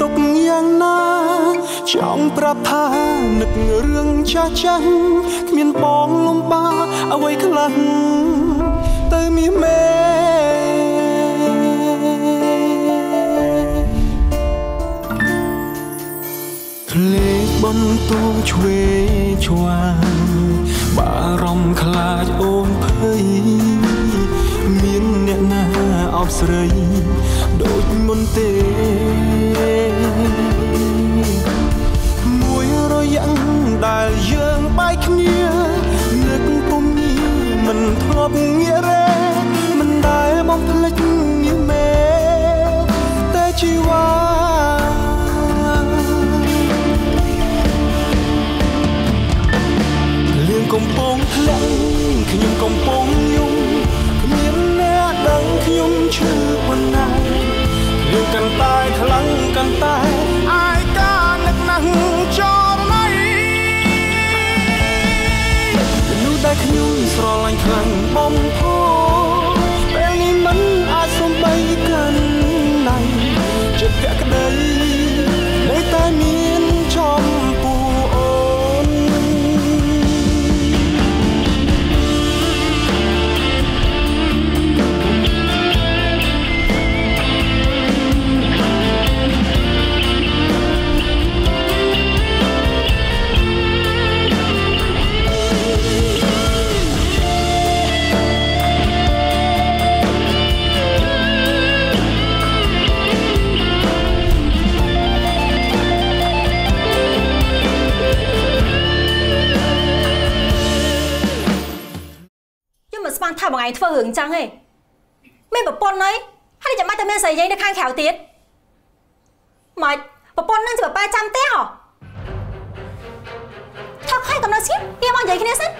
ទុកយ៉ាងណាចង់ប្រាប់ថានឹករឿងចាស់ចាស់គ្មានបងលំបាអ្វីខ្លះទៅមានមេភ្លេចបន្ទូឆ្វេឆ្វាងបារម្ភខ្លាចអូនភ័យមានអ្នកណាអបស្រី ដូចមុនទេមួយរយៈដែលយើងបែកគ្នានឹកពុំញីមិនធ្លាប់ងាករេមិនដែលបំភ្លេចញមេតែជីវ៉ាលៀងកំពុងធ្លាក់ខ្ញុំកំពុង កាន់តែខ្លាំងកាន់តែអាយកានឹកណាស់ចរណៃនោះដែលខ្ញុំស្រឡាញ់ខ្លាំងបំផុត ក្រៅទៀតម៉េចប្រពន្ធនឹងជាប៉ាចាំផ្ទះហ៎ថាខែកំណត់ស្គៀបវាមកនិយាយគ្នាសិន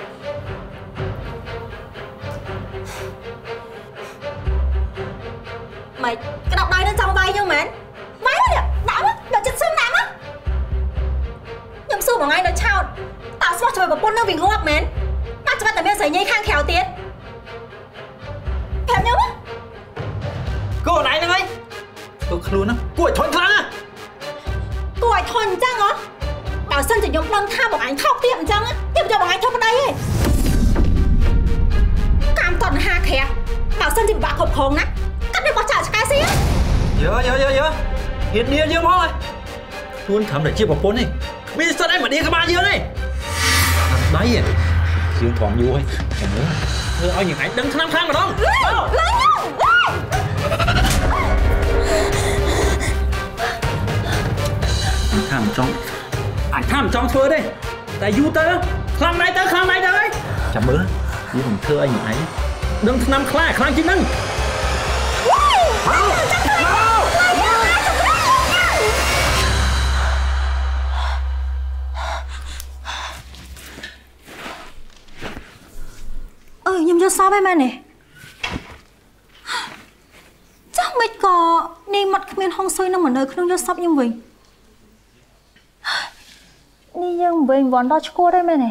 ម៉េចក្តាប់ដៃនឹងចង់វាយខ្ញុំមែនវាយមកនេះដាក់មកដល់ចិត្តសឹមដាក់មកខ្ញុំសួរបងឯងនៅឆោតតើស្មោះជួយប្រពន្ធនឹងវាងាប់មែនតែច្បាស់តែមានស្រីយាយខាងក្រៅទៀតប្រាប់ខ្ញុំណាកូនឯងហ្នឹងហើយ ទៅខ្លួនហ្នឹងគួរឲ្យធន់ខ្លាំងណាគួរឲ្យធន់អញ្ចឹងហ៎បើសិនជាខ្ញុំដឹងថាបងអញថោកទៀតអញ្ចឹងខ្ញុំយកបងអញថោកប្តីទេកាមតណ្ហាក្រាស់បើសិនជាពិបាកគ្រប់គ្រងណាកាត់នៅបោះចោលឆ្កែស៊ីហ៎យើយើយើយើហ៊ាននាយើងផងហើយខ្លួនត្រឹមតែជាប្រពន្ធទេគ្មានសិទ្ធអីមកនាក្បាលយើងទេតាមដៃហ៎យើងធំយូរហើយចាំមើលធ្វើឲ្យយើងឯងដឹងឆ្នាំខ្លាំងម្ដងឡើងខ្ញុំ ថាមិនចង់អាចថាមិនចង់ធ្វើទេតែយូរទៅខ្លាំងដៃទៅខ្លាំងដៃទៅហើយចាំមើលយើងមិនធ្វើអីយើងឯងដឹងឆ្នាំខ្លាខ្លាំងជាងហ្នឹងអើយខ្ញុំយកសពឯមែនទេចាស់មិនក៏នាងមាត់គ្មានហុងស៊ុយនឹងមកនៅក្នុងយកសពខ្ញុំវិញ នេះយើងវិញវ៉ាន់ដល់ឈួតឯមែនទេ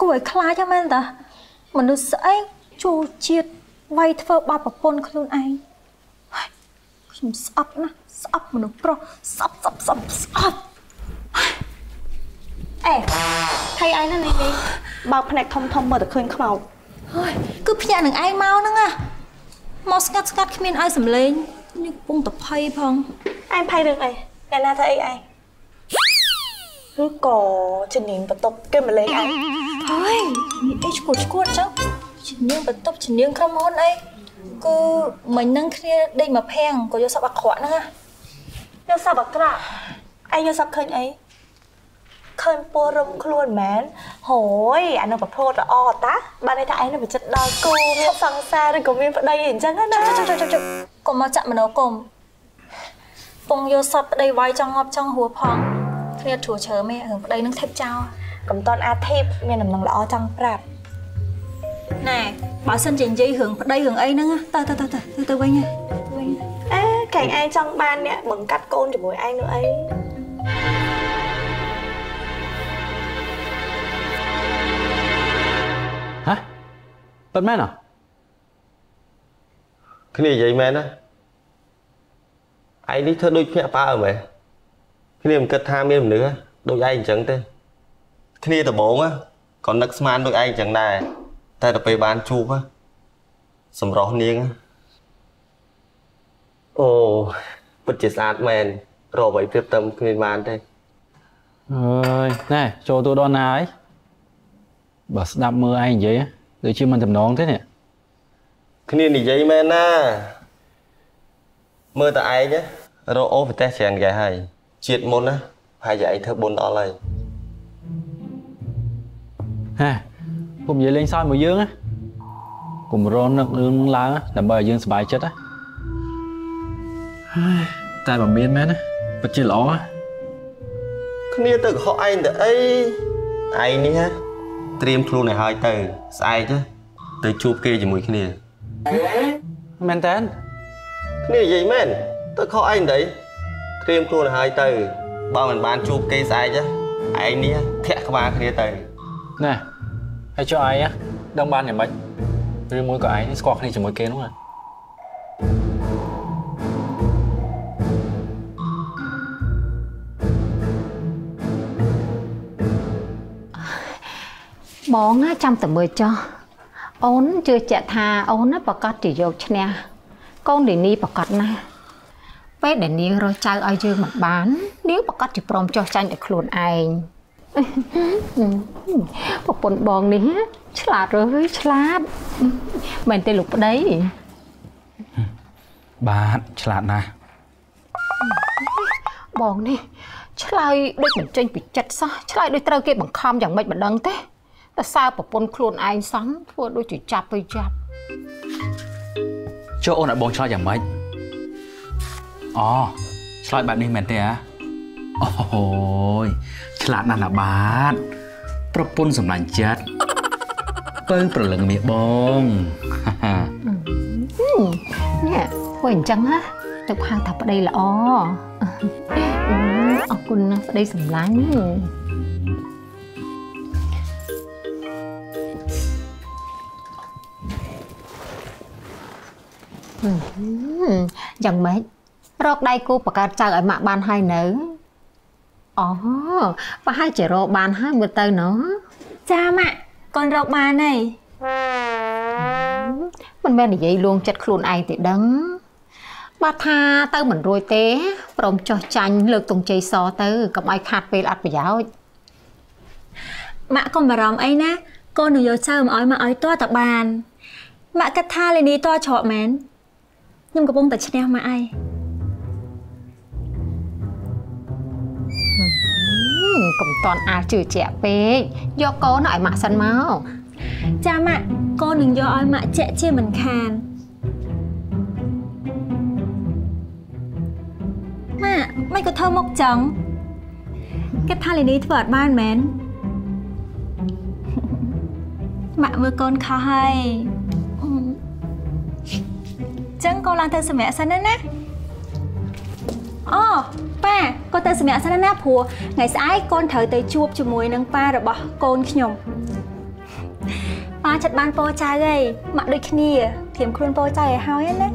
គួរឲ្យខ្លាចហ្នឹងមែនតាមនុស្សស្អីចូលជាតិវាយធ្វើបាបប្រពន្ធខ្លួនឯងហើយខ្ញុំស្អប់ណាស់ស្អប់មនុស្សប្រុសស្អប់ស្អប់ស្អប់ស្អប់អេហើយឯងណានេះនេះបើកភ្នែកធំធំមើលតែឃើញខ្មោចហើយគឺភ្ញាក់នឹងឯងមកហ្នឹងណាមកស្កាត់ស្កាត់គ្មានឲ្យសំឡេង នេះកំពុងតភ័យផងឯងភ័យរឿងអីអ្នកណាធ្វើអីឯងឬក៏ជំនាញបន្ទប់គេមកលេងឯងហើយនេះអីឈួតឈួតចឹងជំនាញបន្ទប់ជំនាញក្រុមហ៊ុនអីគឺមិញហ្នឹងគ្នាដេកមកភាំងក៏យកសពអាក្រក់ហ្នឹងណាយកសាប់អាក្រក់ឯងយកសាប់ឃើញអីឃើញពោះរំខ្លួនមែន ហូយអានឹងប្រពោតល្អតាបានន័យថាឯងនឹងបចិត្តដល់គូមានសង្សារឬក៏មានប្តីអីអញ្ចឹងណាចុចចុចចុចកុំមកចាក់មនោគមពងយកសពប្តីវាយចង់ងាប់ចង់ហួរផងគ្នាធួជ្រើមេរឿងប្តីនឹងថេបចោលកំតនអាធីបមានដំណឹងល្អចង់ប្រាប់ណែបើសិនជានិយាយរឿងប្តីរឿងអីហ្នឹងទៅទៅទៅទៅទៅទៅវិញទៅវិញអេកែងឯងចង់បានអ្នកបង្កាត់កូនជាមួយឯងនោះអី ប៉ិតមែនអគ្នានិយាយមែនណាឯងនេះធ្វើដូចភ្ញាក់ផ្អើលមែនគ្នាមិនគិតថាមានមនុស្សដូចឯងអញ្ចឹងទេគ្នាដំបងក៏នឹកស្មានដូចឯងអញ្ចឹងដែរតែដល់ពេលបានជួបសម្រស់នាងអូពិតជាស្អាតមែនរកអ្វីប្រៀបទៅគ្នាបានទេអើយណែចូលទូដល់ណាហើយបើស្ដាប់មើលឯងនិយាយ ដូចជាមិនតំណងទេនេះគ្នានិយាយមែនណា មើលតឯងណារកអូប្រទេសច្រើនគេហើយជាតិមុនណាប្រហែលជាឯងធ្វើបុណ្យដល់ហើយហេគុំនិយាយលេងសើចមកយើងណាគុំរននឹករឿងហ្នឹងឡើងណាដើម្បីឲ្យយើងសប្បាយចិត្តណាហើយតែបើមានមែនណាពិតជាល្អណាគ្នាទៅកុហកឯងទៅអីឯងនេះហ៎ ត្រៀមខ្លួនឲ្យហើយទៅស្អែកណាទៅជួបគេជាមួយគ្នាមែនតើគ្នានិយាយមែនទៅខកឯងទៅត្រៀមខ្លួនឲ្យហើយទៅបើមិនបានជួបគេស្អែកណាឯងនេះធាក់ក្បាលគ្នាទៅណែហើយចុះឯងណាដឹងបានយ៉ាងម៉េចឬមួយក៏ឯងនេះស្គាល់គ្នាជាមួយគេនោះណា បងណាចាំតែមើលចោះអូនជឿជាក់ថាអូនណាប្រកាសជាយកឈ្នះកូនលីនីប្រកាសណាស់ពេលដែលនាងរកចៅឲ្យយើងមិនបាននាងប្រកាសជាព្រមចោះចាញ់តែខ្លួនឯងប្រពន្ធបងនេះឆ្លាតរើឆ្លាតមែនទេលោកប្តីបាទឆ្លាតណាស់បងនេះឆ្លើយដូចមិនចេញពីចិត្តសោះឆ្លើយដូចត្រូវគេបង្ខំយ៉ាងម៉េចមិនដឹងទេ តែសើប្រពន្ធខ្លួនឯងសោះធ្វើដូចជាចាប់ទៅចាប់ចុះអូនឲ្យបងឆ្លើយយ៉ាងម៉េចអូឆ្លើយបែបនេះមែនទេហ៎អូយឆ្លាតណាស់ណាបាទប្រពន្ធសម្លាញ់ចិត្តពើប្រលឹងមាសបងនេះធ្វើអញ្ចឹងណាទឹកហៅថាប្តីល្អអឺអរគុណណាស់ប្តីសម្លាញ់ យ៉ាងម៉េចរកដៃគូបង្កើតចៅឲ្យម៉ាក់បានហើយនៅអូប្រហែលជារកបានហើយមើលទៅណោះចាម៉ាក់កូនរកបានហើយមិនមែននិយាយលួងចិត្តខ្លួនឯងទេដឹងបើថាទៅមិនរួយទេព្រមចោះចាញ់លើកទងជ័យសទៅកុំឲ្យខាត់ពេលអត់ប្រយោជន៍ម៉ាក់កុំបារម្ភអីណាកូននឹងយកចៅមកឲ្យម៉ាក់ឲ្យតតបានម៉ាក់គិតថាលេនីតច្រកមែន ខ្ញុំកំពុងតែឈ្នះម៉ាក់ឯងហឹមកុំតន់អាលជឿជាក់ពេកយកកូនឲ្យម៉ាក់សិនមកចាម៉ាក់កូននឹងយកឲ្យម៉ាក់ជាក់ជាមិនខានម៉ាក់មិនក៏ធ្វើមុខចឹងគិតថាលេនីធ្វើអត់បានមែនម៉ាក់មើលកូនខុសហើយអឺ ចឹងកូនឡើងទៅសម្រាប់សិនណាណាអូប៉ាកូនទៅសម្រាប់សិនណាព្រោះថ្ងៃស្អែកកូនត្រូវទៅជួបជាមួយនឹងប៉ារបស់កូនខ្ញុំប៉ាចិត្តបានពោចៅហើយម៉ាក់ដូចគ្នាធៀមខ្លួនពោចៅឲ្យហើយណា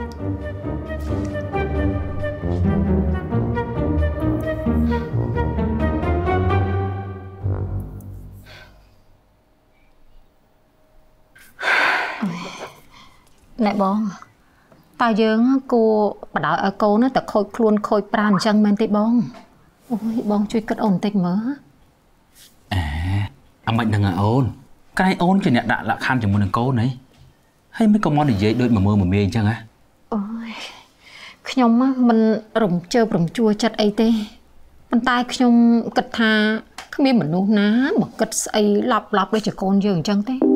ណែបង តើយើងគួរបដ ாய் ឲ្យកូនទៅខូចខ្លួនខូចប្រាណអញ្ចឹងមែនទេបងអូយបងជួយគិតអូនបន្តិចមើលអាមិនដឹងហ៎អូនក្រែងអូនជាអ្នកដាក់លក្ខខណ្ឌជាមួយនឹងកូនហីហើយមិនក៏មកនិយាយដូចមួយមើលមួយមាយអញ្ចឹងហ៎អូយខ្ញុំមិនរំជើបរំជួលចិត្តអីទេប៉ុន្តែខ្ញុំគិតថាគ្មានមនុស្សណាមកគិតស្អីឡប់ឡប់ដូចជាកូនយើងអញ្ចឹងទេ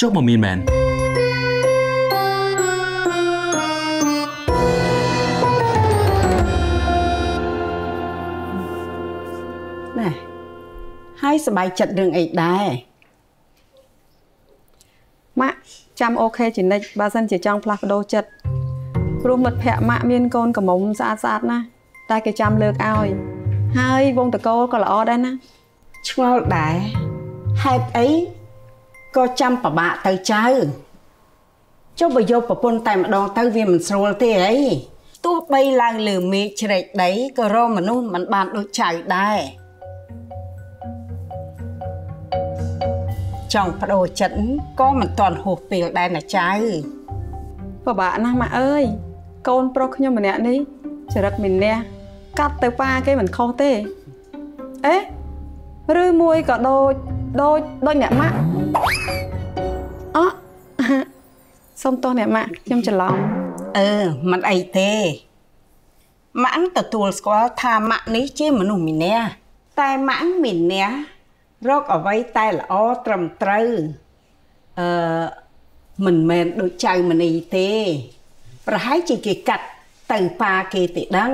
ចុះបើមានមែនណែហើយសบายចិត្តរឿងអីដែរម៉ាក់ចាំអូខេជានិច្ចបើសិនជាចង់ផ្លាស់ប្ដូរចិត្តព្រោះមិត្តភ័ក្ដិម៉ាក់មានកូនកំមុំស្អាតស្អាតណាស់តែគេចាំលើកឲ្យហើយវងតកោក៏ល្អដែរណាឆ្ងល់ដែរហេតុអី ក៏ចាំប្របាក់ទៅចៅចុះបើយកប្រពន្ធតែម្ដងទៅវាមិនស្រួលទេអីទោះបីឡើងលើមេឃជ្រែកដីក៏រកមនុស្សមិនបានដូចចៅដែរចង់បដូរចិត្តក៏មិនទាន់ហួសពេលដែរណាចៅពិបាកណាស់ម៉ាក់អើយកូនប្រុសខ្ញុំម្នាក់នេះចរិតមានះកាត់ទៅប៉ាគេមិនខុសទេអេឬមួយក៏ដូច ដូចដូចអ្នកម៉ាក់អសុំទោសអ្នកម៉ាក់ខ្ញុំច្រឡំអឺមិនអីទេម៉ាក់ទទួលស្គាល់ថាម៉ាក់នេះជាមនុស្សម្នាក់តែម៉ាក់មានអ្នករកអ្វីតែល្អត្រឹមត្រូវអឺមិនមែនដូចចៅមនីទេ ប្រហែលជាគេកាត់ទៅប៉ាគេទេដឹង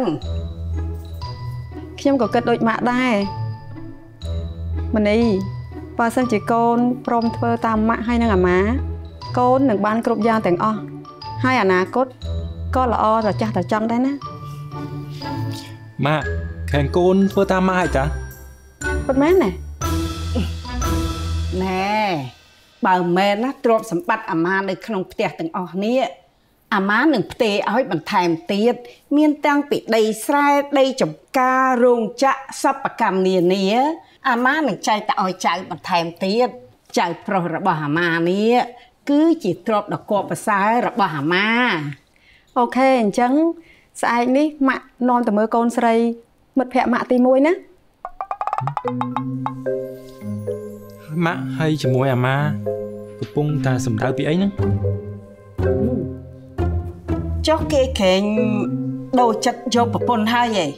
ខ្ញុំក៏គិតដូចម៉ាក់ដែរមនី បើសិនជាកូនព្រមធ្វើតាមម៉ាក់ហើយនឹងអាម៉ាកូននឹងបានគ្រប់យ៉ាងទាំងអស់ហើយអនាគតក៏ល្អត្រចះត្រចង់ដែរណាម៉ាក់ខាងកូនធ្វើតាមម៉ាក់ហើយតាពិតមែនណាណែបើមែនណាទ្រព្យសម្បត្តិអាម៉ានៅក្នុងផ្ទះទាំងអស់នេះអាម៉ានឹងផ្ទេរឲ្យបន្ថែមទៀតមានទាំងពីដីស្រែដីចម្ការរោងចក្រសិប្បកម្មនានា អាម៉ានឹងចែកទៅឲ្យចៅបន្ថែមទៀតចៅប្រុសរបស់អាម៉ានេះគឺជាទ្រព្យដ៏គបប្រសើររបស់អាម៉ាអូខេអញ្ចឹងស្អែកនេះម៉ាក់នាំទៅមើលកូនស្រី មិត្តភក្តិម៉ាក់ទី1ណាម៉ាក់ហើយជាមួយអាម៉ាកំពុងតែសម្ដៅពីអីហ្នឹងចុះគេក្រែងដូរចិត្តយកប្រពន្ធហើយឯង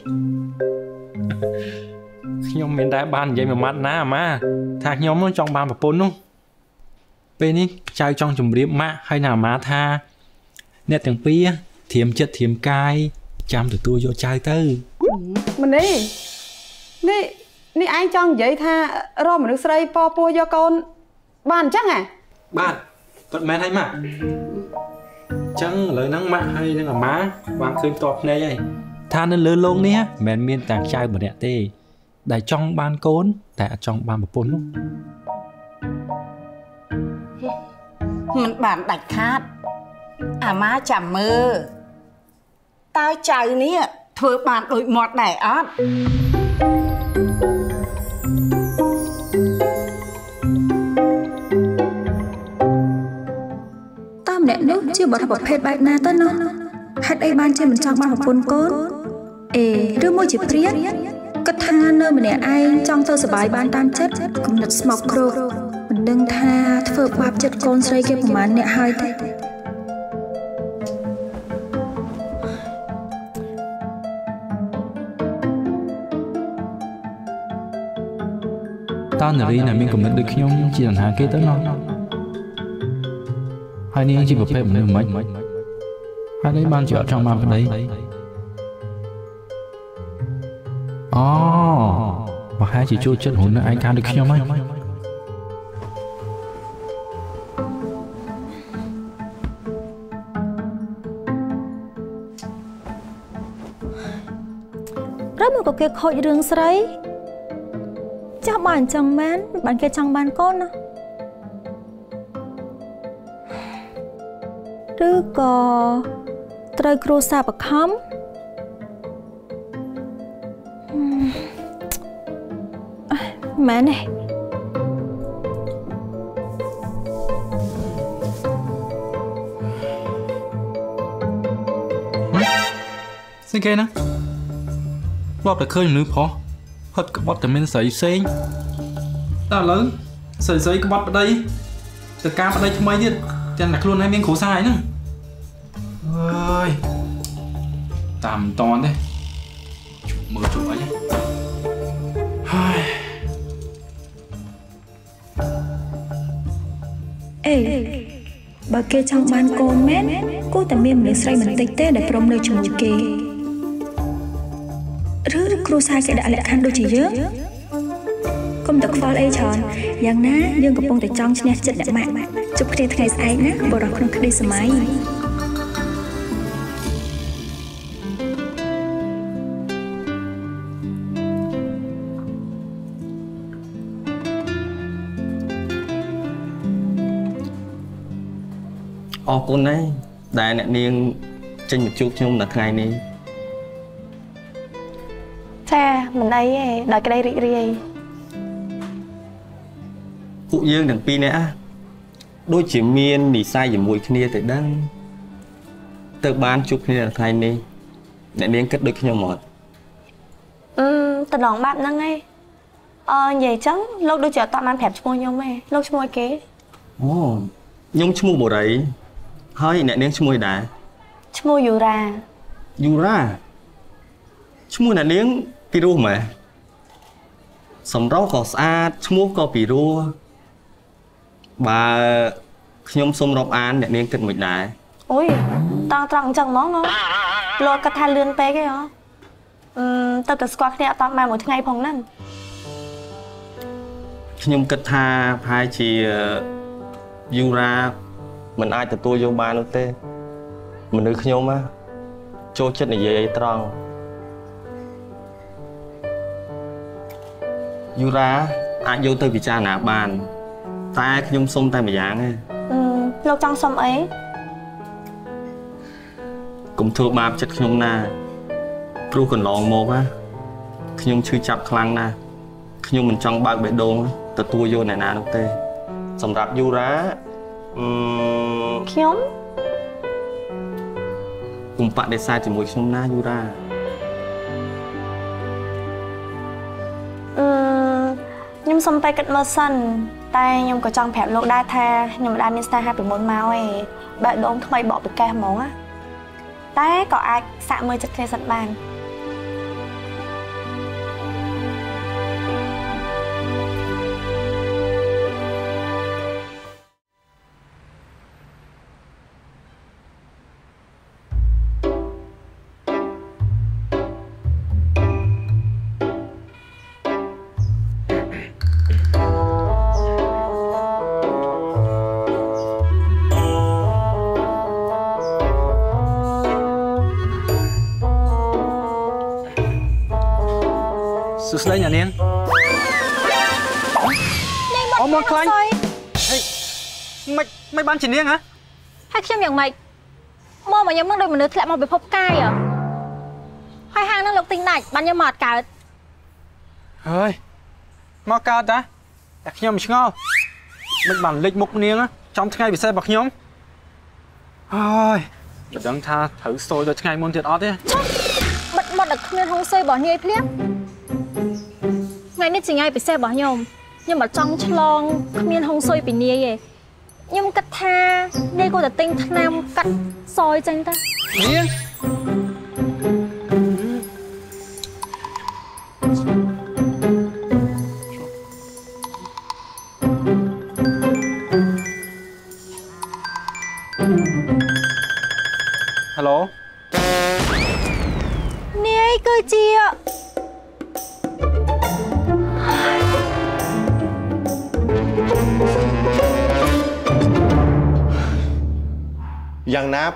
ខ្ញុំមានតែបាននិយាយមួយម៉ាត់ណាអាម៉ាថាខ្ញុំនោះចង់បានប្រពន្ធនោះពេលនេះចៅចង់ជម្រាបម៉ាក់ហើយណាអាម៉ាថា អ្នកទាំងពីរធៀមចិត្តធៀមកាយចាំទទួលយកចៅទៅម៉នីនេះនេះឯងចង់និយាយថារកមនុស្សស្រីពពោះយកកូន បានអញ្ចឹងហ៎បាទគាត់មែនហើយម៉ាក់ចឹងឥឡូវហ្នឹងម៉ាក់ហើយនឹងអាម៉ាបានឃើញតបភ្នែកហើយថានៅលើលោកនេះមិនមែនមានតែចៅម្នាក់ទេ ដែលចង់បានកូន តែអត់ចង់បានប្រពន្ធនោះមិនបានដាច់ខាត អាម៉ាចាំមើលតើចៅនេះធ្វើបានដូចមាត់ដែរអត់តាមអ្នកនោះជាបរិបទភេទបែបណាទៅនោះហេតុអីបានជាមិនចង់បានប្រពន្ធកូនអេឬមួយជាព្រាតគិតថា នៅម្នាក់ឯងចង់ទៅសបាយបានតាមចិត្តគំនិតស្មោកគ្រោកមិនដឹងថាធ្វើបាបចិត្តកូនស្រីគេប្រហែលអ្នកហើយទេតើនារីដែលមានគំនិតដូចខ្ញុំជាអណ្ហាគេទៅណោះហើយនាងជាប្រភេទមនុស្សមិនខ្មិចហើយនេះបានជាអត់ចង់បានប្តី ជាចូលចិត្តហ៊ុននៅឯកាដូចខ្ញុំហើយឬមកក៏គេខូចរឿងស្រីចាស់បើអញ្ចឹងមែនបានគេចង់បានកូនណាឬក៏ត្រូវគ្រួសារបខំ មែនទេស្អីគេណាធ្លាប់តែឃើញមនុស្សប្រុសហត់ក្បត់តែមានស្រីផ្សេងតែឥឡូវស្រីស្រីក្បត់ប្តីទៅការប្តីថ្មីទៀតទាំងតែខ្លួនឯងមានគ្រួសារហើយហ្នឹងអើយតាមមិនតន់ទេ បើគេចង់បានកូនមែនគួរតែមានមនុស្សស្រីបន្តិចទេដែលព្រមនៅជាមួយគេឬគ្រូសាស្ត្រគេដាក់លក្ខខណ្ឌដូចជាយើងកុំំតែខ្វល់អីច្រើនយ៉ាងណាយើងកំពុងតែចង់ឈ្នះចិត្តអ្នកម៉ាក់ជប់គ្នាថ្ងៃស្អែកណាបរិះក្នុងក្តីសម័យ អរគុណណាស់ដែលអ្នកនាងចេញមកជួបខ្ញុំនៅថ្ងៃនេះចាមិនអីទេដោយក្តីរីករាយពួកយើងទាំងពីរនាក់ណាដូចជាមាននិស័យជាមួយគ្នាទៅដឹងទៅបានជួបគ្នានៅថ្ងៃនេះអ្នកនាងគិតដូចខ្ញុំអត់អឺតំណងបែបហ្នឹងឯងអឺនិយាយចឹងលោកដូចជាអត់តបានប្រាប់ឈ្មោះខ្ញុំទេលោកឈ្មោះអីគេអូខ្ញុំឈ្មោះបូរី ហើយអ្នកនាងឈ្មោះអីដែរឈ្មោះយូរ៉ាយូរ៉ាឈ្មោះអ្នកនាងពីរោះម៉ែសម្រស់ក៏ស្អាតឈ្មោះក៏ពីរោះបើខ្ញុំសុំរាប់អានអ្នកនាងគិតមិនដែរអូយត្រង់ត្រង់អញ្ចឹងហ្មងហ៎លោកគាត់ថាលឿនពេកឯងហ៎អឺទៅតែស្គាល់គ្នាអត់តបានមួយថ្ងៃផងហ្នឹងខ្ញុំគិតថាប្រហែលជាយូរ៉ា មិនអាចទទួលយកបាននោះទេ មនុស្សខ្ញុំណាចូលចិត្តនិយាយអីត្រង់យូរ៉ាអាចយកទៅពិចារណាបាន តែខ្ញុំសុំតែម្យ៉ាងទេអឺលោកចង់សុំអីកុំធ្វើបាបចិត្តខ្ញុំណាព្រោះកន្លងមកណាខ្ញុំឈឺចាប់ខ្លាំងណាស់ខ្ញុំមិនចង់បើកបេះដូងទទួលយកអ្នកណានោះទេ សម្រាប់យូរ៉ាអឺ ខ្ញុំកុំបដិសេធជាមួយខ្ញុំណាយូរ៉ាអឺខ្ញុំសុំទៅគិតមើលសិនតែខ្ញុំក៏ចង់ប្រាប់លោកដែរថាខ្ញុំមិនដែលមានស្នេហាពីមុនមកទេបែបដងថ្មីបកប្រកេះហ្មងណាតែក៏អាចសាក់មើលចិត្តគ្នាសិនបាន សួស្តីអ្នកនាងអូមកខ្លាញ់ហេមិនមិនបានជានាងហ៎ហើយខ្ញុំយ៉ាងម៉េចមកមកខ្ញុំនឹងដូចមនុស្សធ្លាក់មកពិភពកាយហ៎ហើយហាងហ្នឹងលោកទិញដាច់បានខ្ញុំមកអត់កើតហើយមកកើតតាតែខ្ញុំឆ្ងល់មិនបានលេចមុខនាងហ៎ចំថ្ងៃពិសេសរបស់ខ្ញុំហើយមិនដឹងថាត្រូវស្ទយដល់ថ្ងៃមុនទៀតអត់ទេបិទមាត់ដល់គ្មានហុងស៊ុយរបស់នាយភ្លាម ថ្ងៃនេះជាថ្ងៃពិសេសរបស់ខ្ញុំខ្ញុំអត់ចង់ឆ្លងគ្មានហុងស៊ុយពីនាយទេខ្ញុំគិតថានាយគួរតែទិញថ្នាំកាត់សយចេញទៅនាង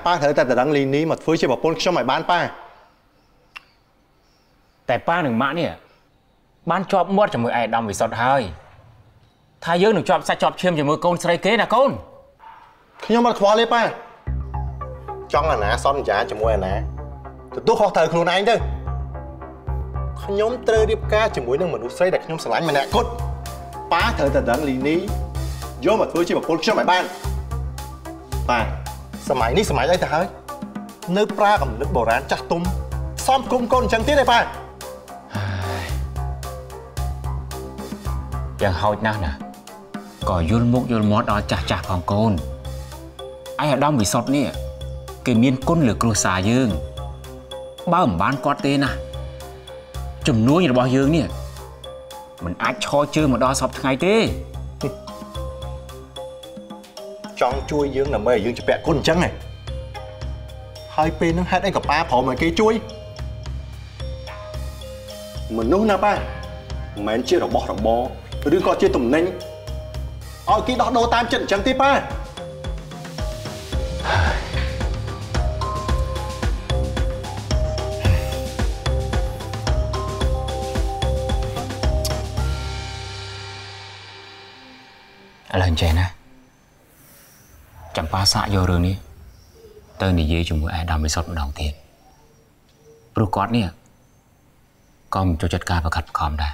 ប៉ាត្រូវតែតដឹងលីនីមកធ្វើជាប្រពន្ធខ្ញុំឲ្យបានប៉ាតែប៉ានិងម៉ាក់នេះបានជាប់មាត់ជាមួយឯកឧត្តមវិសុទ្ធហើយថាយើងនឹងជាប់សាច់ជាប់ឈាមជាមួយកូនស្រីគេណាកូនខ្ញុំអត់ខ្វល់ទេប៉ាចង់អាណាសន្យាជាមួយអាណាទទួលខុសត្រូវខ្លួនឯងទៅខ្ញុំត្រូវរៀបការជាមួយនឹងមនុស្សស្រីដែលខ្ញុំស្រឡាញ់ម្នាក់គត់ប៉ាត្រូវតែដឹងលីនីយកមកធ្វើជាប្រពន្ធខ្ញុំឲ្យបានប៉ា សម័យនេះសម័យអីទៅហើយនៅប្រើកំណត់បុរាណចាស់ទុំសំគុំកូនអញ្ចឹងទៀតទេប៉ាយ៉ាងហោចណាស់ណាក៏យល់មុខយល់មាត់ដល់ចាស់ចាស់ផងកូនឯកឧត្តមវិសុទ្ធនេះគេមានគុណលើគ្រួសារយើង បើមិនបានគាត់ទេណាជំនួយរបស់យើងនេះมันអាចឈរជើងមកដល់សពថ្ងៃទេ ចង់ជួយយើងដើម្បីឲ្យយើងជាពាក់គុណអញ្ចឹងហ៎ហើយពេលហ្នឹងហេតុអីក៏ប៉ាព្រមឲ្យគេជួយមនុស្សណាប៉ាមិនមែនជារបស់របរឬក៏ជាទំនិញឲ្យគេដោះដូរតាមចិត្តអញ្ចឹងទេប៉ាឥឡូវអញ្ចេះណា ចាំប៉ាសាក់យករឿងនេះទៅនិយាយជាមួយអាយដាមវិសុទ្ធម្ដងទៀតព្រោះគាត់នេះក៏មិនចូលចិត្តការប្រកាត់ប្រខំដែរ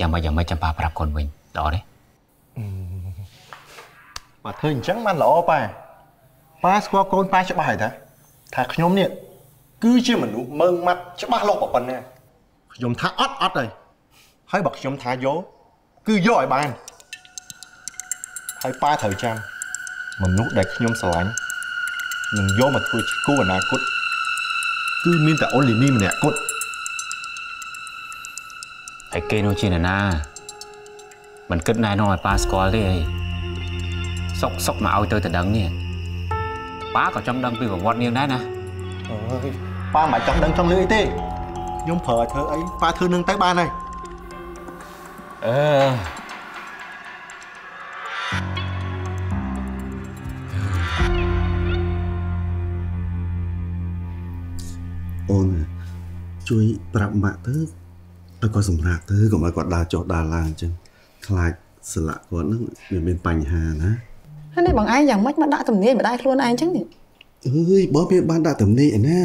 យ៉ាងម៉េចយ៉ាងម៉េចចាំប៉ាប្រាប់កូនវិញល្អទេបើធ្វើអញ្ចឹងបានល្អប៉ាប៉ាស្គាល់កូនប៉ាច្បាស់ហើយតាថាខ្ញុំនេះគឺជាមនុស្សមើងម៉ាត់ច្បាស់លាស់ប៉ុណ្ណាខ្ញុំថាអត់អត់ហើយហើយបើខ្ញុំថាយកគឺយកឲ្យបានហើយប៉ាត្រូវចាំ មនុស្សដែលខ្ញុំស្រឡាញ់នឹងយកមកធ្វើជាគូអនាគតគឺមានតែអូលីនីម្នាក់គត់ហើយគេនោះជានរណាមិនគិតណែនាំឲ្យប៉ាស្គាល់ទេអីសុកសុកមកឲ្យទៅទៅដឹងនេះប៉ាក៏ចង់ដឹងពីប្រវត្តិនាងដែរណាអើយប៉ាមិនបាច់ចង់ដឹងចង់លឺអីទេខ្ញុំប្រើឲ្យធ្វើអីប៉ាធ្វើនឹងទៅបានហើយអឺ អូនជួយប្រាប់ម៉ាក់ទៅឲ្យគាត់សម្រាប់ទៅកុំឲ្យគាត់ដើរចុះដើរឡើងអញ្ចឹងខ្លាចស្លាកគាត់ហ្នឹងវាមានបញ្ហាណាហើយនេះបងឯងយ៉ាងម៉េចមកដាក់ទំនាយម្ដាយខ្លួនឯងចឹងនេះអើយបើមានបានដាក់តំណេឯណា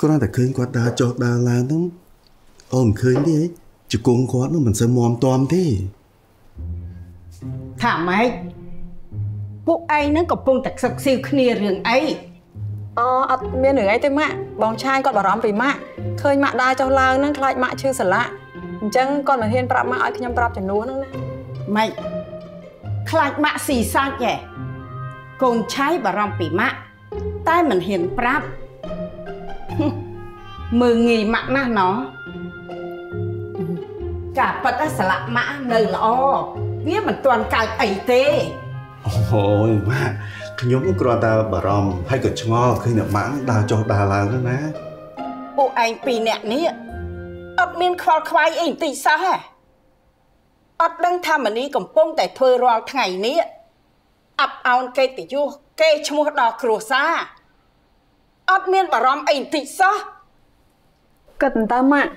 គ្រាន់តែឃើញគាត់ដើរចុះដើរឡើងហ្នឹងអូនមិនឃើញទេជង្គង់គាត់ហ្នឹងមិនសូវមមតមទេថាម៉េចពួកឯងហ្នឹងកំពុងតែខ្សឹកស៊ីវគ្នារឿងអី អអត់មានរឿងអីទេម៉ាក់បងឆាយគាត់បារម្ភពីម៉ាក់ឃើញម៉ាក់ដើរចុះឡើងហ្នឹងខ្លាចម៉ាក់ឈឺសន្លាក់អញ្ចឹងគាត់មិនហ៊ានប្រាប់ម៉ាក់ឲ្យខ្ញុំប្រាប់ចំនួនហ្នឹងណាម៉េចខ្លាចម៉ាក់ស៊ីសាច់ហ៎កូនឆៃបារម្ភពីម៉ាក់តែមិនហ៊ានប្រាប់ហឹមមើងងាយម៉ាក់ណាស់ណោះការប៉ັດតែស្លាក់ម៉ាក់នៅល្អវាមិនទាន់កើតអីទេអូយម៉ាក់ ខ្ញុំគ្រាន់តែបារម្ភហើយក៏ឆ្ងល់ឃើញអ្នកម៉ាក់ដើរចុះដើរឡើងហ្នឹងណាពួកឯងពីរនាក់នេះអត់មានខ្វល់ខ្វាយអីបន្តិចសោះហ៎អត់ដឹងថាមនីកំពុងតែធ្វើរាល់ថ្ងៃនេះអាប់អោនកិត្តិយសគេឈ្មោះដល់គ្រួសារអត់មានបារម្ភអីបន្តិចសោះគិតទៅម៉ាក់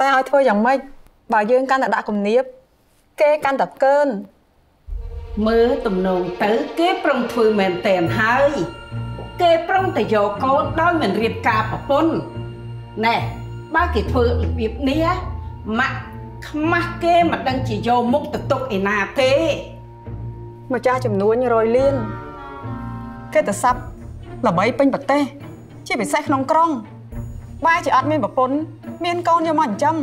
តែឲ្យធ្វើយ៉ាងម៉េចបើយើងកាន់តែដាក់គំនាបគេកាន់តែកើន មើលទំនងទៅគេប្រុងធ្វើមែនតែនហើយ គេប្រុងតែយកកូនដោយមិនរៀបការប្រពន្ធណែបើគេធ្វើរបៀបនេះម៉ាក់ខ្មាស់គេមិនដឹងជាយកមុខទៅទុកឯណាទេម្ចាស់ចំនួនរយលានគេទៅសាប់ល្បីពេញប្រទេសជាពិសេសក្នុងក្រុងបែរជាអត់មានប្រពន្ធមានកូនយកមកចិញ្ចឹម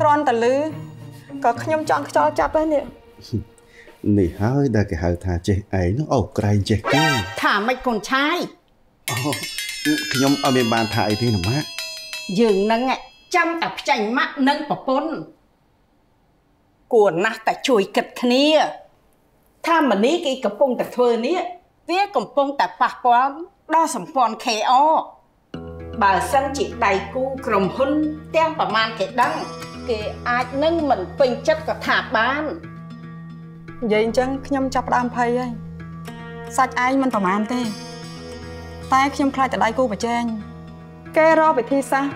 គ្រាន់តែលឺក៏ខ្ញុំចង់ខ្យល់ចាប់ដែរនេះ នេះហើយដែលគេហៅថាចេះឯងនោះអូក្រែងចេះគេថាម៉េចកូនឆាយអូខ្ញុំអត់មានបានថាអីទេណាម៉ាក់យើងនឹងចាំតែផ្ចាញ់ម៉ាក់និងប្រពន្ធគួរណាស់តែជួយគិតគ្នាថាមនីគេកំពុងតែធ្វើនេះវាកំពុងតែប៉ះពាល់ដល់សម្ព័ន្ធ KO បើសិនជាដៃគូក្រុមហ៊ុនទាំងប្រមាណគេដឹង គេអាចនឹងមិនពេញចិត្តក៏ថាបាន និយាយអញ្ចឹងខ្ញុំចាប់ផ្ដើមភ័យហើយសាច់ឯងមិនប្រមាណទេ តែខ្ញុំខ្លាចតែដៃគូប្រជែងគេរកវិធីសាស្ត្រ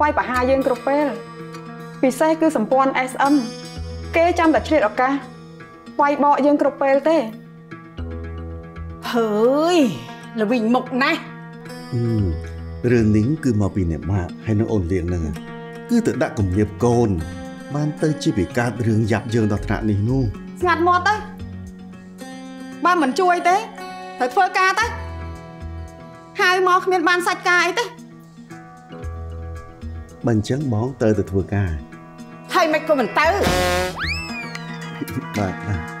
វាយប្រហារយើងគ្រប់ពេលពិសេសគឺសម្ព័ន្ធ SM គេចាំតែឆ្លៀតឱកាសវាយបកយើងគ្រប់ពេលទេហើយល្វីងមុខណាស់អឺរឿងនេះគឺមកពីអ្នកម៉ាក់ហើយនៅអូនលៀងហ្នឹងគឺទៅដាក់គំនាបកូន បានទៅជាពិកើតរឿងយ៉ាប់យើងដល់ថ្នាក់នេះនោះ ស្ងាត់មាត់ទៅបើមិនជួយទេត្រូវធ្វើការទៅហៅមកគ្មានបានសាច់ការអីទេបើអញ្ចឹងបងទៅទៅធ្វើការហើយមិនក៏មិនទៅបាទបាទ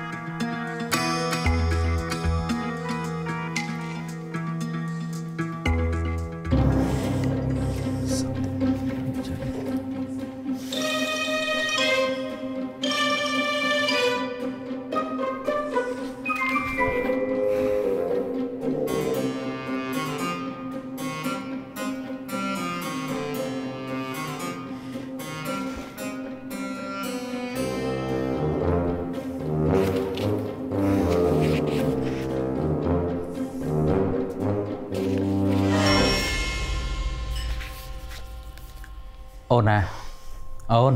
អូន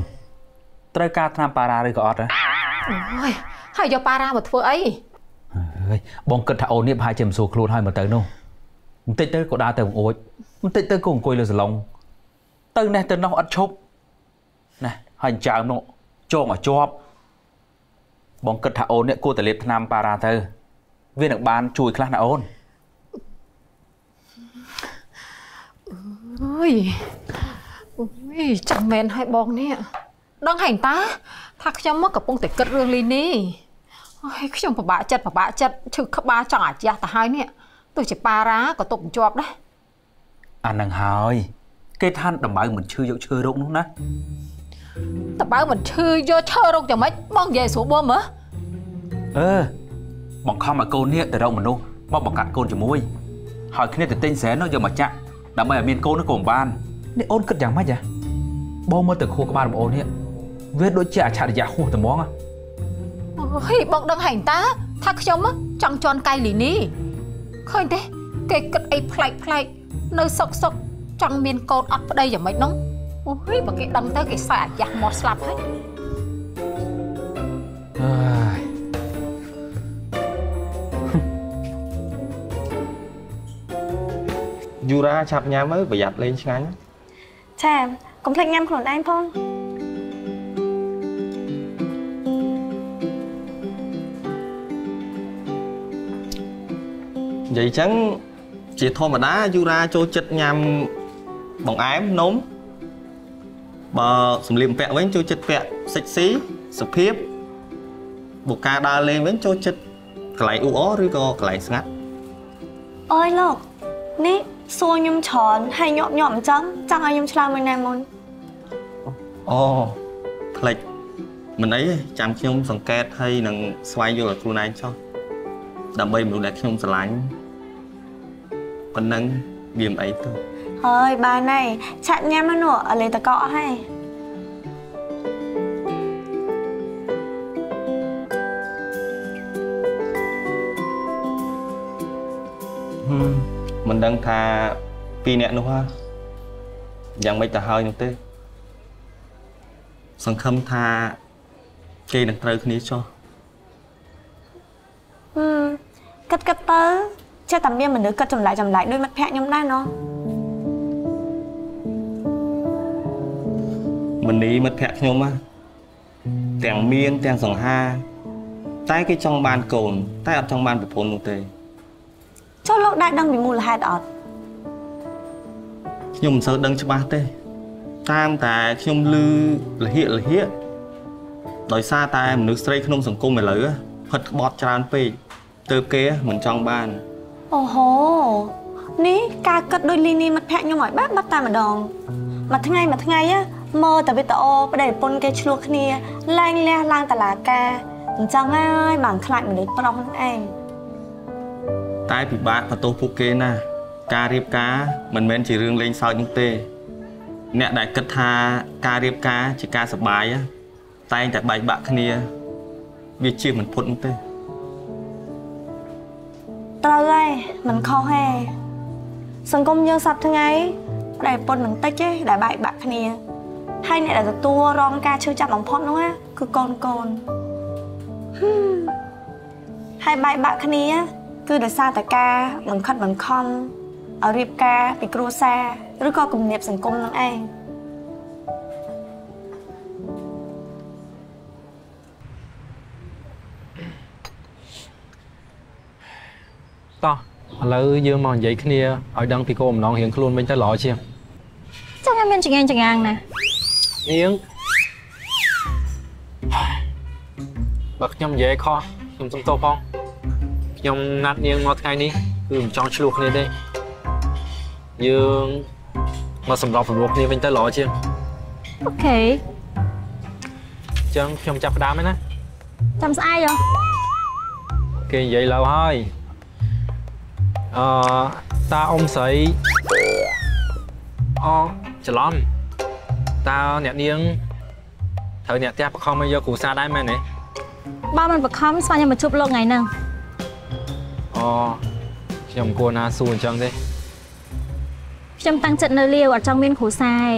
ត្រូវការថ្នាំប៉ារ៉ាឬក៏អត់ហ៎អូយហើយយកប៉ារ៉ាមកធ្វើអីអើយបងគិតថាអូននេះប្រហែលជាមិនសួរខ្លួនហើយមកទៅនោះបន្តិចទៅក៏ដើរទៅបង្អួចបន្តិចទៅក៏អង្គុយលើសាឡុងទៅនេះទៅនោះអត់ឈប់ណាហើយអញ្ចើមនោះចងឲ្យជាប់បងគិតថាអូននេះគួរតែលេបថ្នាំប៉ារ៉ាទៅវានឹងបានជួយខ្លះណាអូនអើយអូយ ចាំមែនឲ្យបងនេះដឹងហែងតាថាខ្ញុំមកកំពុងតែគិតរឿងលីនេះអើយខ្ញុំពិបាកចិត្តពិបាកចិត្តឈឺក្បាលចង់អាចាស់ទៅហើយនេះទោះជាប៉ារ៉ាក៏ទុកមិនជាប់ដែរអានឹងហើយ គេថាដំបៅមិនឈឺយកឈើរោគនោះណាតើបើមិនឈឺយកឈើរោគយ៉ាងម៉េចបងនិយាយស្រួលបួមមើអឺបង្ខំឲ្យកូននេះទៅរកមនុស្សមកបង្កាត់កូនជាមួយ ហើយគ្នាទៅទិញសែននោះយកមកចាក់ដើម្បីឲ្យមានកូននោះក៏មិនបាននេះអូនគិតយ៉ាងម៉េចហ៎ បងមើលទៅខួរក្បាលរបស់អូននេះវាដូចជាអច្ឆរិយៈហួសតែហ្មងហ៎អូយបងដឹងហែងតាថាខ្ញុំចង់ជន់កៃលីនេះឃើញទេគេគិតអីប្លែកប្លែកនៅសុកសុកចង់មានកូនអត់ប្តីយ៉ាងម៉េចនោះអូយបើគេដឹងទៅគេសើអាយ៉ាស់មាត់ស្លាប់ហើយអើយយូរ៉ាឆាប់ញ៉ាំទៅប្រយ័ត្នលេងឆ្ងាញ់ចា កុំភ្លេចញ៉ាំខ្លួនឯងផងនិយាយអញ្ចឹងជាធម្មតាយូរ៉ាចូលចិត្តញ៉ាំបង្អែមនំបើសម្លៀកបំពាក់វិញចូលចិត្តពាក់សិចស៊ីសុភាពបុកការដើរលេងវិញចូលចិត្តកន្លែងអ៊ូអរឬក៏កន្លែងស្ងាត់អើយលោកនេះសួរខ្ញុំច្រើនហើយញាប់ញាប់អញ្ចឹងចង់ឲ្យខ្ញុំឆ្លើយមួយណាមុន អូផ្លេចមិនអីទេចាំខ្ញុំសង្កេតហើយនឹងស្វែងយល់ឲ្យខ្លួនឯងចុះដើម្បីមនុស្សដែលខ្ញុំស្រឡាញ់ប៉ុណ្ណឹងវាមិនអីទៅហើយបានហើយឆាក់ញ៉ាំមកនោះឲ្យលេតកអស់ហើយហឹមមិនដឹងថាពីរអ្នកនោះហ่าយ៉ាងម៉េចទៅហើយនោះទេ សង្ឃឹមថាគេនឹងត្រូវគ្នាចុះហឹមគិតគិតទៅចេះតែមានមនុស្សគិតចម្លែកចម្លែកដូចមិត្តភក្តិខ្ញុំដែរណោះមនីមិត្តភក្តិខ្ញុំហ่าទាំងមៀងទាំងសង្ហា តែគេចង់បានកូន តែអត់ចង់បានប្រពន្ធនោះទេចុះលោកដែរដឹងពីមូលហេតុអត់ខ្ញុំមិនសូវដឹងច្បាស់ទេ តាមតែខ្ញុំឮលហៀកលហៀកដោយសារតែមនុស្សស្រីក្នុងសង្គមឥឡូវផិតក្បត់ច្រើនពេកទើបគេមិនចង់បានអូហូនេះការគិតដូចលីនីមិត្តភក្តិខ្ញុំឲ្យបែបបាត់តែម្ដងមួយថ្ងៃមួយថ្ងៃ á មើលតែវីដេអូប្តីប្រពន្ធគេឆ្លោះគ្នាលែងលះឡើងតឡាការអញ្ចឹងហើយបានខ្លាចមនុស្សប្រុសហ្នឹងឯងតែពិបាកបន្ទោសពួកគេណាស់ការរៀបការមិនមែនជារឿងលេងសើចនោះទេ អ្នកដែលគិតថាការរៀបការជាការសប្បាយណាតែងតែបែកបាក់គ្នា វាជាមិនផុតនោះទេត្រូវហើយមិនខុសទេសង្គមយើងសប្តាហ៍ថ្ងៃប្តីប្រពន្ធមិនតិចទេដែលបែកបាក់គ្នាហើយអ្នកដែលទទួលរងការឈឺចាប់បំផុតនោះណាគឺកូនកូនហឹមហើយបែកបាក់គ្នា គឺដោយសារតែការបង្ខិតបង្ខំ ឲ្យរៀបការពីគ្រួសារឬក៏គំនាបសង្គមនឹងឯងតោះឥឡូវយើងមកនិយាយគ្នាឲ្យដឹងពីគោលបំណងរៀងខ្លួនវិញទៅល្អជាងចឹងឲ្យមានចងាងចងាងណានាងបើខ្ញុំនិយាយខុសខ្ញុំសុំទោសផងខ្ញុំណាត់នាងមកថ្ងៃនេះគឺមិនចង់ឆ្លោះគ្នាទេ យើងមកសម្របសម្រួលគ្នាវិញទៅល្អជាងអូខេអញ្ចឹងខ្ញុំចាប់ផ្ដើមហើយណាចាំស្អែកហ៎គេនិយាយឡូវហើយអឺតាអ៊ំស្រីអច្រឡំតើអ្នកនាងត្រូវអ្នកផ្ទះបខំមកយកគ្រូសាដែរមែនទេបើមិនបខំស្វាខ្ញុំមកជួបលោកថ្ងៃហ្នឹងអូខ្ញុំគួរណាសួរអញ្ចឹងទេ ខ្ញុំតាំងចិត្តនៅលាវអត់ចង់មានគ្រូសាឯង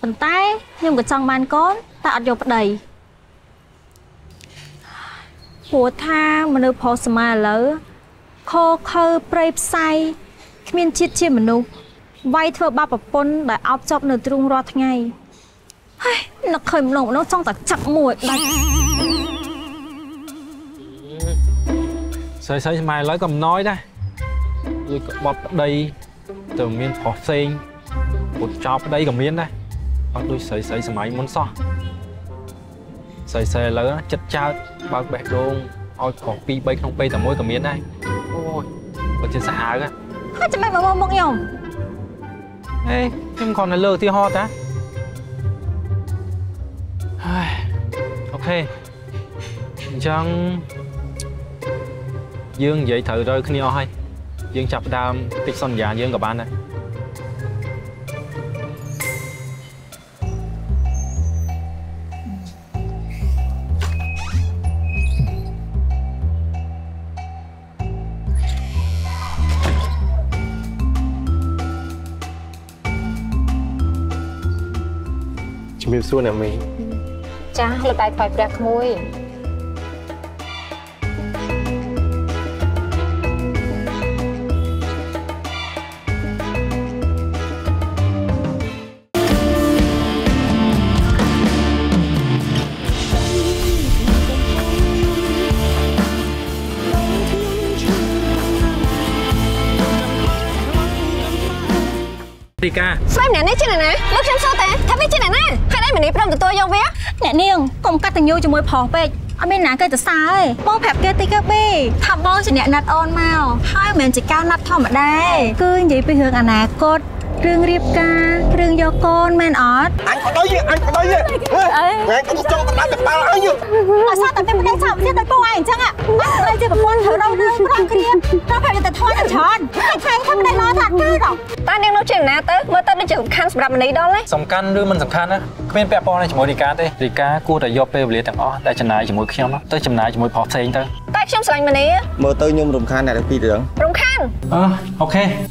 ប៉ុន្តែខ្ញុំក៏ចង់បានកូនតែអត់យកប្តីព្រោះថាមនុស្សប្រុសសម័យឥឡូវខោខើព្រៃផ្សៃគ្មានជាតិជាមនុស្សវាយធ្វើបាបប្រពន្ធដែលអោបចប់នៅទ្រូងរាល់ថ្ងៃហើយនឹកឃើញម្ដងម្ដងចង់តែចាក់មួយដាច់ស្រីស្រីស្មៃឥឡូវក៏អំណយដែរដូចក៏បត់ប្តី ទៅមានប្រុសផ្សេងពុតចោលប្តីក៏មានដែរអត់ដូចស្រីស្រីសម័យមុនសោះស្រីស្រីឥឡូវណាចិត្តចោតបើកបេះដូងឲ្យប្រុសពីរបីក្នុងពេលតែមួយក៏មានដែរអូយបើជាសាហាវណាហើយចាំមិនមកមកខ្ញុំហេខ្ញុំគ្រាន់តែលើកឧទាហរណ៍តាហើយអូខេអញ្ចឹងយើងនិយាយត្រូវត្រូវគ្នាអស់ហើយ យើងចាប់ផ្ដើមតិចសន្យាយើងក៏បានដែរជំរាបសួរអ្នកមីងចាស់លោកដៃថ្វាយព្រះក្មួយ ទីកាស្រីម្នាក់នេះជាអ្នកណាលោកខ្ញុំសួរតែថាវាជាអ្នកណាហេតុអីម្នាក់ព្រមទទួលយកវាអ្នកនាងកុំកាត់តញូជាមួយប្រុសពេកអត់មានណាគេទៅសារទេបងប្រាប់គេតិចគេបេថាបងជាអ្នកណាត់អូនមកហើយមិនមែនជាការណាត់ធម្មតាទេគឺនិយាយពីរឿងអនាគតរឿងរៀបការរឿងយកកូនមែនអត់អញក៏ដូចអញក៏ដូចថ្ងៃក៏ចង់ទៅដាក់កប៉ាល់អញអត់សារតែពេលប្តីឆាប់ទៀតទៅពូឯងអញ្ចឹងអត់ត្រូវជាប្រពន្ធត្រូវរងរឿងប្រងគ្នាត្រូវប្រាប់តែធွာតែច្រើនតែខែថាប្តីរកថាគឺដល់ តើនាងនោះជាអ្នកណាទៅមើលទៅដូចជាសំខាន់សម្រាប់ម្នីដល់ទេសំខាន់ឬមិនសំខាន់ណាគ្មានពាក់ព័ន្ធទេជាមួយរីកាទេរីកាគួរតែយកពេលវេលាទាំងអស់ដែលចំណាយជាមួយខ្ញុំនោះទៅចំណាយជាមួយប្រុសផ្សេងទៅតែខ្ញុំស្រឡាញ់ម្នីមើលទៅខ្ញុំរំខានអ្នកទាំងពីររឿងរំខានអឺអូខេ